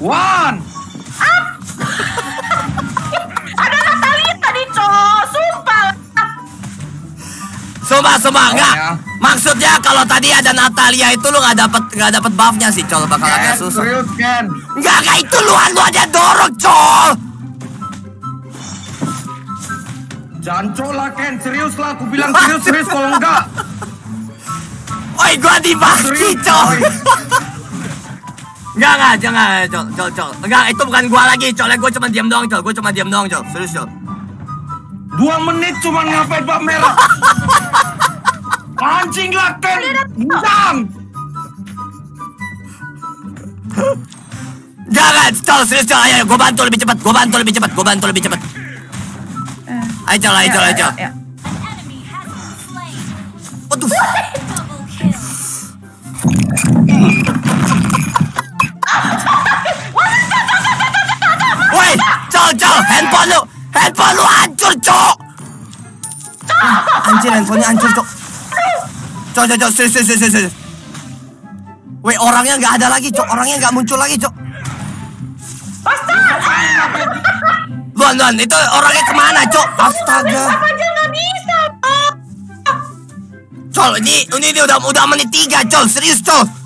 one. Ada Natalia tadi, Cok. Sumpah. Sumpah, sumpah, Oh, enggak. ya. Maksudnya kalau tadi ada Natalia itu lu nggak dapat nggak dapat buffnya sih, Col. Bakal agak susah. serius Ken. Enggak, enggak itu lu lu aja dorong, Col. Jancok lah Ken, serius lah. Aku bilang serius serius kalau enggak. Oi, gua Serius, Col. Enggak, enggak, jangan, Col, Col, Col. Enggak, itu bukan gua lagi, Col. Gua cuma diam doang, Col. Gua cuma diam doang, Col. Serius, Col. Dua menit cuma ngapain bab merah. Anjing lah Ken. Bidang. Jangan, Col, serius, Col. Ayo, gua bantu lebih cepat. Gua bantu lebih cepat. Gua bantu lebih cepat. Ayo, Col, ayo, Col, ayo, been slain. Waduh. Col, Col, handphone lu. Handphone lu hancur, Cok. Anjir, handphonenya hancur, Cok. Cok, Cok, Cok, serius, serius, serius. Woi, orangnya nggak ada lagi, Cok. Orangnya nggak muncul lagi, Cok. Luan, Luan, itu orangnya ke mana, Cok? Astaga. Col, ini, ini, ini udah, udah menit tiga, Col. Serius, Col.